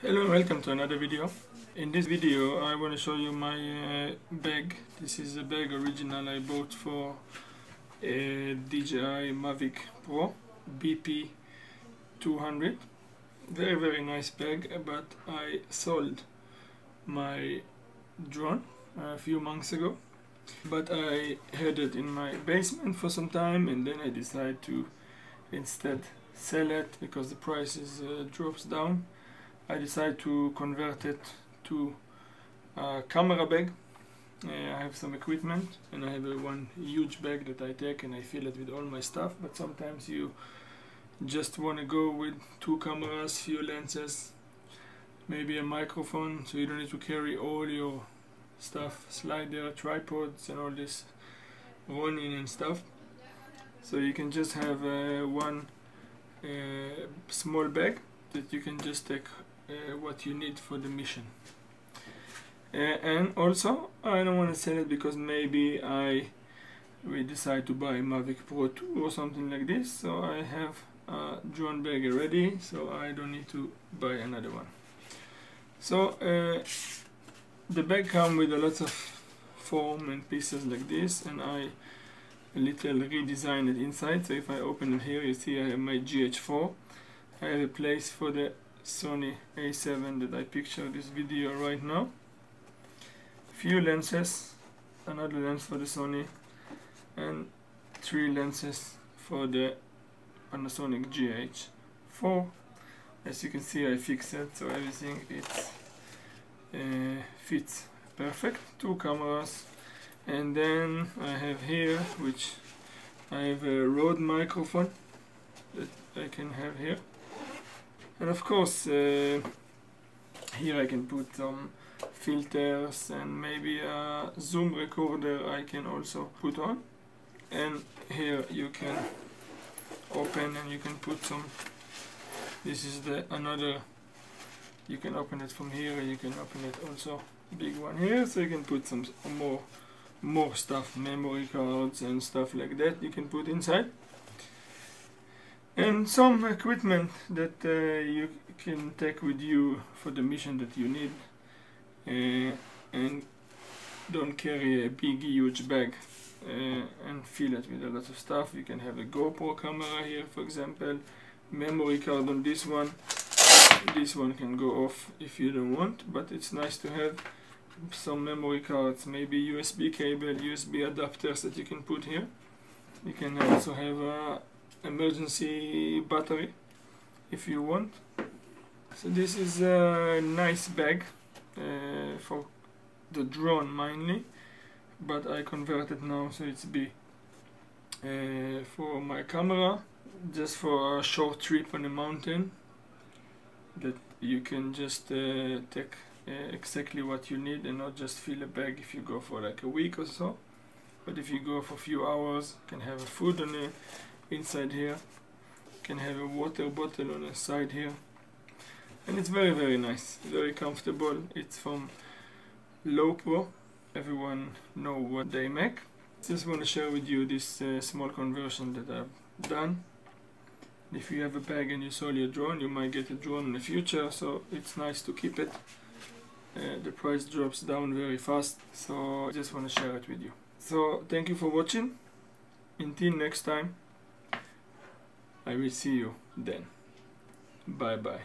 Hello and welcome to another video. In this video I want to show you my uh, bag. This is a bag original I bought for a DJI Mavic Pro BP 200. Very very nice bag but I sold my drone a few months ago but I had it in my basement for some time and then I decided to instead sell it because the price is, uh, drops down I decided to convert it to a camera bag. Uh, I have some equipment and I have one huge bag that I take and I fill it with all my stuff but sometimes you just want to go with two cameras, few lenses, maybe a microphone so you don't need to carry all your stuff, slider, tripods and all this running and stuff. So you can just have uh, one uh, small bag that you can just take what you need for the mission. Uh, and also, I don't want to sell it because maybe I we decide to buy Mavic Pro 2 or something like this. So I have a drone bag ready, so I don't need to buy another one. So uh, the bag comes with a lot of foam and pieces like this, and I a little redesigned it inside. So if I open it here, you see I have my GH4. I have a place for the Sony a7 that I picture this video right now. Few lenses another lens for the Sony and three lenses for the Panasonic GH4 as you can see I fixed it so everything it uh, fits perfect. Two cameras and then I have here which I have a Rode microphone that I can have here and of course uh, here I can put some filters and maybe a zoom recorder I can also put on. And here you can open and you can put some this is the another you can open it from here you can open it also big one here. So you can put some more more stuff memory cards and stuff like that you can put inside and some equipment that uh, you can take with you for the mission that you need uh, and don't carry a big huge bag uh, and fill it with a lot of stuff. You can have a GoPro camera here for example memory card on this one. This one can go off if you don't want but it's nice to have some memory cards maybe USB cable USB adapters that you can put here. You can also have a emergency battery if you want. So this is a nice bag uh, for the drone mainly but I converted now so it's be uh, for my camera just for a short trip on the mountain that you can just uh, take uh, exactly what you need and not just fill a bag if you go for like a week or so. But if you go for a few hours can have a food on the inside here. Can have a water bottle on the side here. And it's very very nice. Very comfortable. It's from Lowepro everyone know what they make. Just want to share with you this uh, small conversion that I've done. If you have a bag and you sold your drone you might get a drone in the future so it's nice to keep it. Uh, the price drops down very fast so I just want to share it with you. So thank you for watching. Until next time I will see you then. Bye bye.